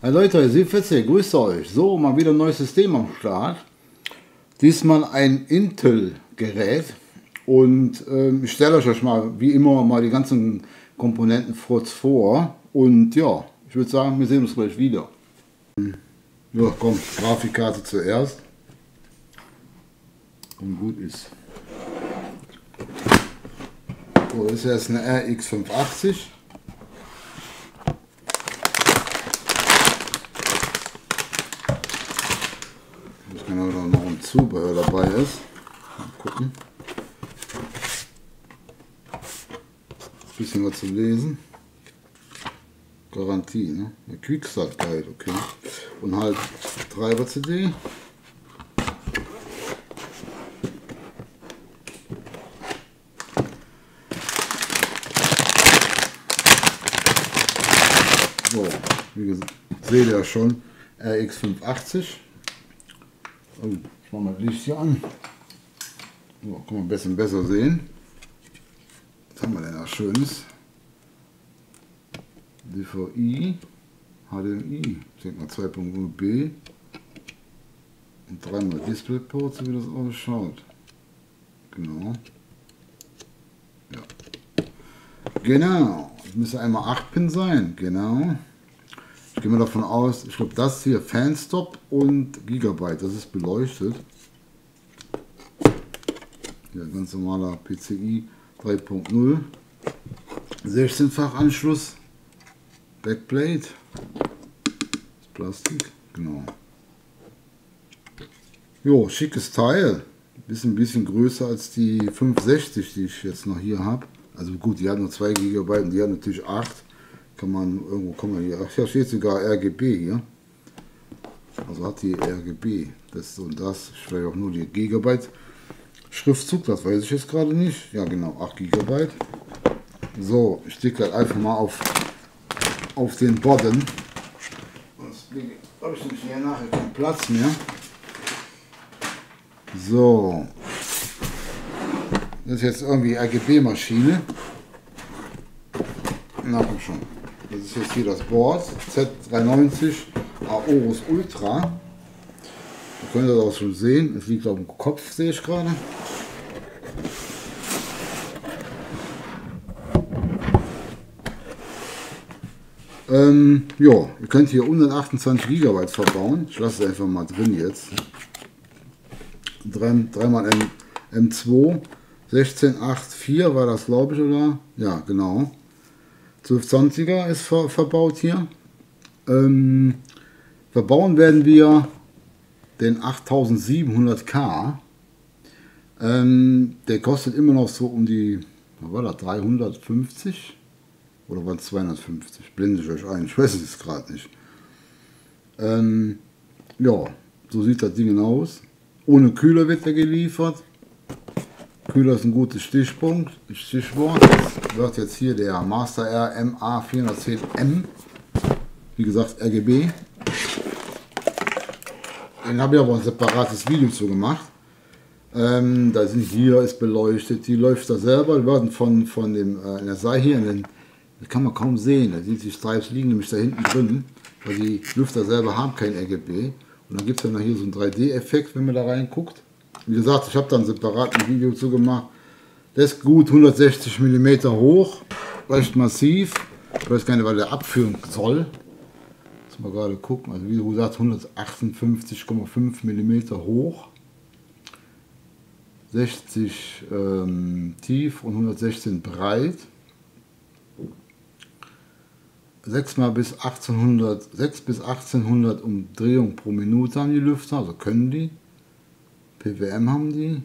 Hey Leute, Silvester, grüßt euch. So, mal wieder ein neues System am Start. Diesmal ein Intel-Gerät. Und ähm, ich stelle euch mal, wie immer, mal die ganzen Komponenten kurz vor. Und ja, ich würde sagen, wir sehen uns gleich wieder. Ja, komm, Grafikkarte zuerst. Und gut ist. So, ist jetzt eine RX 580. Ich genau da noch ein Zubehör dabei ist. Mal gucken. Was zu lesen. Garantie, ne? Eine Quickstart Guide, okay. Und halt Treiber CD. So, wie gesagt, seht ihr ja schon, RX 580. Oh, ich mach mal das Licht hier an. So, kann man ein bisschen besser sehen. Was haben wir denn da Schönes? DVI, HDMI, ich denke mal 2.0b und dreimal DisplayPort, so wie das ausschaut. Genau. Ja. Genau. Das müsste einmal 8 Pin sein. Genau. Ich gehe mal davon aus, ich glaube das hier Fanstop und Gigabyte, das ist beleuchtet. Hier ganz normaler PCI 3.0. 16-fach Anschluss. Backplate. Das Plastik. Genau. Jo, schickes Teil. Ist ein bisschen größer als die 560, die ich jetzt noch hier habe. Also gut, die hat nur 2 GB und die hat natürlich 8. Kann man irgendwo kommen hier. Ach, hier steht sogar RGB hier. Also hat die RGB. Das und das. Ich will auch nur die Gigabyte. Schriftzug, das weiß ich jetzt gerade nicht. Ja genau, 8 GB. So, ich klicke halt einfach mal auf, auf den Bodden. Sonst habe ich nämlich hier nachher keinen Platz mehr. So. Das ist jetzt irgendwie RGB-Maschine. Na komm schon. Das ist jetzt hier das Board. Z390 Aorus Ultra. Ihr könnt das auch schon sehen. Es liegt auf dem Kopf, sehe ich gerade. Ähm, ja, ihr könnt hier 128 GB verbauen. Ich lasse es einfach mal drin jetzt. 3, 3 mal M, M2. 1684 war das, glaube ich, oder? Ja, genau. 1220er ist ver, verbaut hier. Ähm, verbauen werden wir den 8700K. Ähm, der kostet immer noch so um die, was war das, 350 oder waren es 250? Blende ich euch ein, ich weiß es gerade nicht. Ähm, ja, so sieht das Ding aus. Ohne Kühler wird er geliefert. Kühler ist ein gutes Stichpunkt, Stichwort. Das wird jetzt hier der Master R MA410M. Wie gesagt, RGB. Den habe ich aber ein separates Video zu gemacht. Ähm, da sind hier ist beleuchtet, die läuft da selber, die werden von, von dem, äh, in der Seite hier, in den, das kann man kaum sehen, da sind die Stripes liegen nämlich da hinten drin, weil die Lüfter selber haben kein RGB. Und dann gibt es ja noch hier so einen 3D-Effekt, wenn man da reinguckt. Wie gesagt, ich habe da ein separates Video zu gemacht. Der ist gut 160 mm hoch, recht massiv. Ich weiß gar nicht, weil der abführen soll. Muss mal gerade gucken. Also wie gesagt, 158,5 mm hoch. 60 ähm, tief und 116 breit. 6 mal bis 1800, 6 bis 1800 Umdrehungen pro Minute haben die Lüfter, also können die. PWM haben die.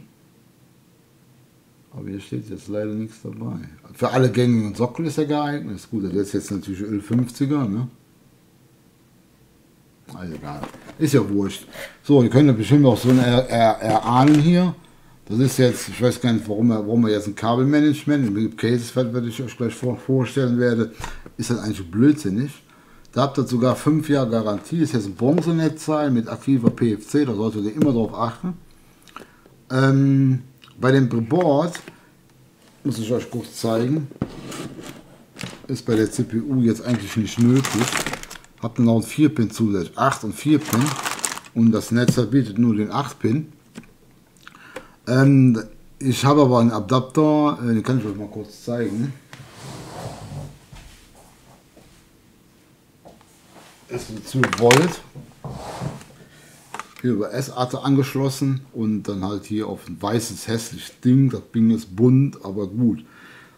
Aber hier steht jetzt leider nichts dabei. Für alle gängigen Sockel ist er geeignet. Ist gut, das ist jetzt natürlich Öl 50er, ne? Also egal. Ist ja wurscht. So, ihr könnt ja bestimmt auch so erahnen hier. Das ist jetzt, ich weiß gar nicht, warum wir, warum wir jetzt ein Kabelmanagement, im Cases, was ich euch gleich vorstellen werde, ist das eigentlich blödsinnig. Da habt ihr sogar 5 Jahre Garantie. Ist jetzt ein Bronzenetzteil mit aktiver PFC, da solltet ihr immer darauf achten. Ähm, bei dem Board, muss ich euch kurz zeigen, ist bei der CPU jetzt eigentlich nicht nötig. Habt ihr noch einen 4-Pin zusätzlich, 8 und 4 Pin und das Netz bietet nur den 8 Pin. Ähm, ich habe aber einen Adapter, äh, den kann ich euch mal kurz zeigen. ist ein 12 Volt hier über S-Arte angeschlossen und dann halt hier auf ein weißes hässliches Ding. Das Ding ist bunt, aber gut.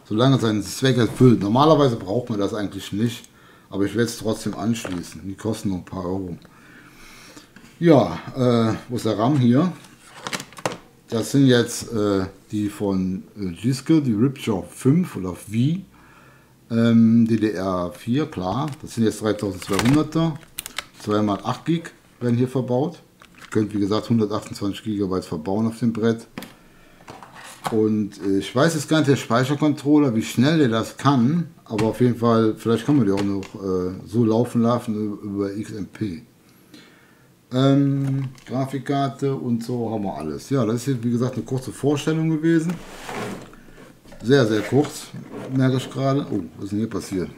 Solange es seinen Zweck erfüllt. Normalerweise braucht man das eigentlich nicht, aber ich werde es trotzdem anschließen. Die kosten noch ein paar Euro. Ja, äh, wo ist der RAM hier? Das sind jetzt äh, die von äh, Giske, die Ripjaw 5 oder V. Ähm, DDR4, klar. Das sind jetzt 3200er. 2 8 Gig werden hier verbaut. Ihr könnt wie gesagt 128 GB verbauen auf dem Brett. Und äh, ich weiß jetzt gar nicht, der Speichercontroller, wie schnell der das kann. Aber auf jeden Fall, vielleicht kann man die auch noch äh, so laufen lassen über XMP. Ähm, Grafikkarte und so haben wir alles. Ja, das ist jetzt wie gesagt eine kurze Vorstellung gewesen. Sehr, sehr kurz, merke ich gerade. Oh, was ist denn hier passiert?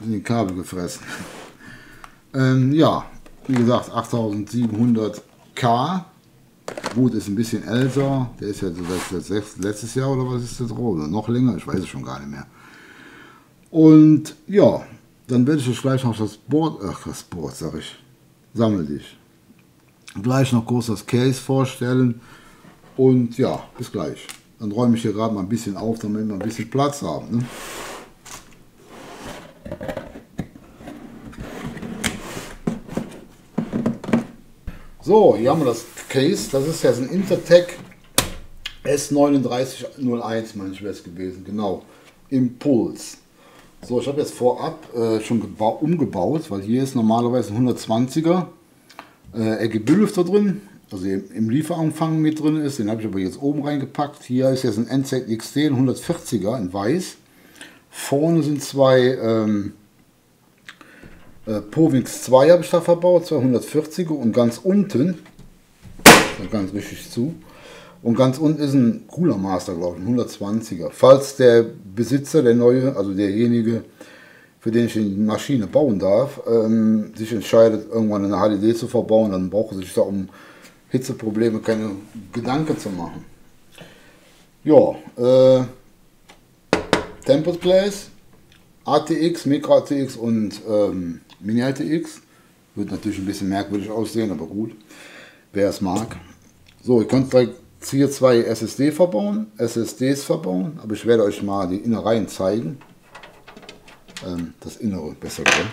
Sind die Kabel gefressen. Ähm, ja, wie gesagt, 8700K. Gut, ist ein bisschen älter. Der ist ja seit letztes Jahr oder was ist das? Oder noch länger, ich weiß es schon gar nicht mehr. Und ja, dann werde ich euch gleich noch das Board, ach das Board sag ich, sammel dich. Gleich noch kurz das Case vorstellen und ja, bis gleich. Dann räume ich hier gerade mal ein bisschen auf, damit wir ein bisschen Platz haben. Ne? So, hier haben wir das Case. Das ist ja ein Intertech S3901, meine ich wäre es gewesen. Genau. Impuls. So, ich habe jetzt vorab äh, schon umgebaut, weil hier ist normalerweise ein 120er äh, RGB-Lüfter drin also im Lieferumfang mit drin ist. Den habe ich aber jetzt oben reingepackt. Hier ist jetzt ein NZXT, ein 140er in weiß. Vorne sind zwei ähm, äh, Povix 2 habe ich da verbaut, 240er und ganz unten, ganz richtig zu, und ganz unten ist ein Cooler Master, glaube ich, ein 120er. Falls der Besitzer, der neue, also derjenige, für den ich die Maschine bauen darf, ähm, sich entscheidet, irgendwann eine HDD zu verbauen, dann braucht er sich da um Hitzeprobleme keine Gedanken zu machen. Ja, äh, Tempered Glass, ATX, Micro ATX und ähm, Mini ATX. Wird natürlich ein bisschen merkwürdig aussehen, aber gut, wer es mag. So, ihr könnt direkt hier zwei SSD verbauen, SSDs verbauen, aber ich werde euch mal die Innereien zeigen. Ähm, das Innere, besser gesagt.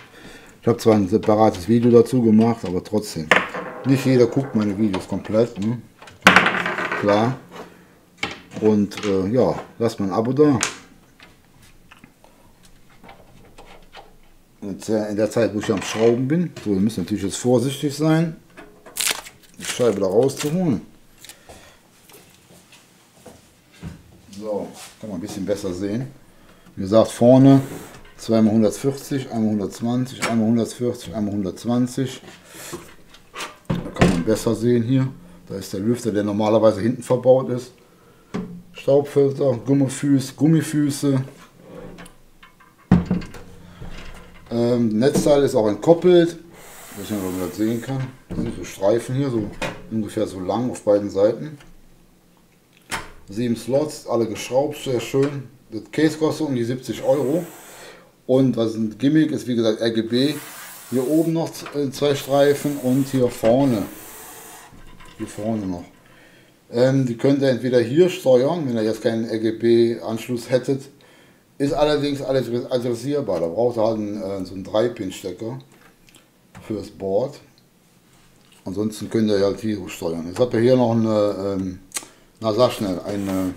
Ich habe zwar ein separates Video dazu gemacht, aber trotzdem. Nicht jeder guckt meine Videos komplett, ne? klar. Und äh, ja, lasst mal ein Abo da. Jetzt, äh, in der Zeit, wo ich am Schrauben bin, so, ihr müsst natürlich jetzt vorsichtig sein, die Scheibe da rauszuholen. So, kann man ein bisschen besser sehen. Wie gesagt, vorne zweimal 140, einmal 120, einmal 140, einmal 120 besser sehen hier. Da ist der Lüfter, der normalerweise hinten verbaut ist. Staubfilter, Gummifüße, Gummifüße. Ähm, Netzteil ist auch entkoppelt. Ich weiß nicht, ob man das sehen kann. Das sind so Streifen hier, so ungefähr so lang auf beiden Seiten. Sieben Slots, alle geschraubt, sehr schön. Das Case kostet um die 70 Euro. Und was ein Gimmick ist, wie gesagt, RGB. Hier oben noch äh, zwei Streifen und hier vorne hier vorne noch. Ähm, die könnt ihr entweder hier steuern, wenn ihr jetzt keinen RGB-Anschluss hättet. Ist allerdings alles adressierbar. Da braucht ihr halt einen, äh, so einen 3-Pin-Stecker fürs Board. Ansonsten könnt ihr halt hier steuern. Jetzt habt ihr hier noch eine, ähm, na sag schnell, eine,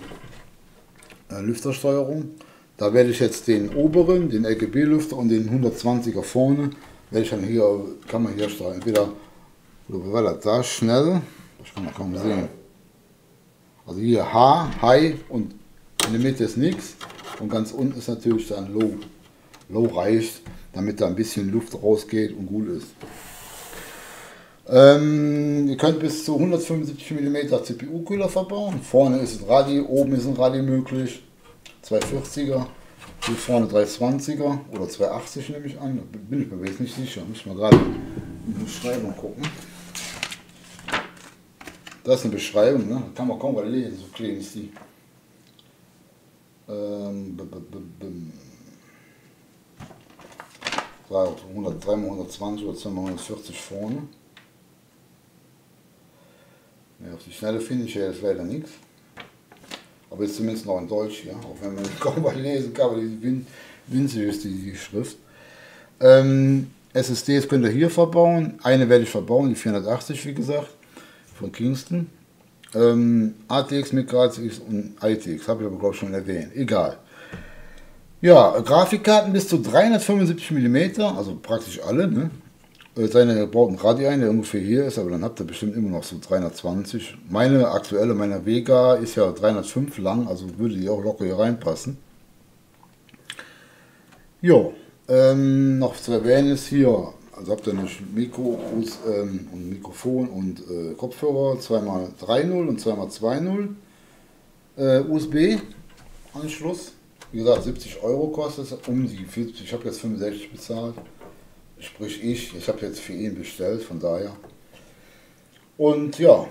eine Lüftersteuerung. Da werde ich jetzt den oberen, den RGB-Lüfter und den 120er vorne, werde ich dann hier, kann man hier steuern. Entweder, oder war da schnell, das kann man kaum sehen. Also hier H, High und in der Mitte ist nichts. Und ganz unten ist natürlich dann Low. Low reicht, damit da ein bisschen Luft rausgeht und gut ist. Ähm, ihr könnt bis zu 175 mm CPU-Kühler verbauen. Vorne ist ein Radi, oben ist ein Radi möglich. 240er. Hier vorne 320er oder 280 nehme ich an. Da bin ich mir jetzt nicht sicher. Muss ich mal gerade in die Beschreibung gucken. Das ist eine Beschreibung, ne? kann man kaum mal lesen, so klein ist die. Ähm, 100, 3 120 oder 2 140 vorne. Ja, auf die Schnelle finde ich jetzt leider nichts. Aber ist zumindest noch in Deutsch, ja. Auch wenn man kaum mal lesen kann, aber die winzig ist die, die Schrift. Ähm, SSDs könnt ihr hier verbauen. Eine werde ich verbauen, die 480 wie gesagt, von Kingston. Ähm, ATX, MicroATX und ITX, habe ich aber glaube ich schon erwähnt. Egal. Ja, Grafikkarten bis zu 375 mm, also praktisch alle. Ne? Äh, seine gebauten Radi ein, der ungefähr hier ist, aber dann habt ihr bestimmt immer noch so 320. Meine aktuelle, meiner Vega, ist ja 305 lang, also würde die auch locker hier reinpassen. Jo, ähm, noch zu erwähnen ist hier, also habt ihr nicht Mikro ähm, und Mikrofon und äh, Kopfhörer, 2x3.0 und 2x2.0 äh, USB-Anschluss. Wie gesagt, 70 Euro kostet es, um die 40, ich habe jetzt 65 bezahlt. Sprich ich, ich habe jetzt für ihn bestellt, von daher. Und ja,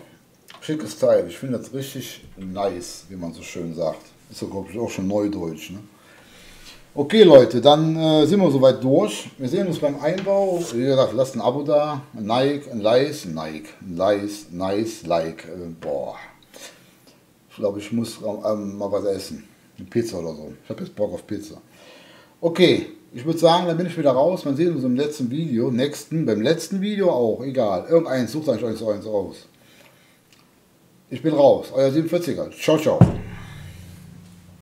schickes Teil. Ich finde das richtig nice, wie man so schön sagt. Ist ja, glaube ich, auch schon Neudeutsch. Ne? Okay, Leute, dann äh, sind wir soweit durch. Wir sehen uns beim Einbau. Wie gesagt, lasst ein Abo da. Ein Like, ein Like, ein Like, ein Like, nice, Like. Äh, boah. Ich glaube, ich muss ähm, mal was essen. Eine Pizza oder so. Ich habe jetzt Bock auf Pizza. Okay, ich würde sagen, dann bin ich wieder raus. Man sieht uns im letzten Video, nächsten, beim letzten Video auch, egal. Irgendeins, sucht euch eins aus. Ich bin raus, euer 47er. Ciao, ciao.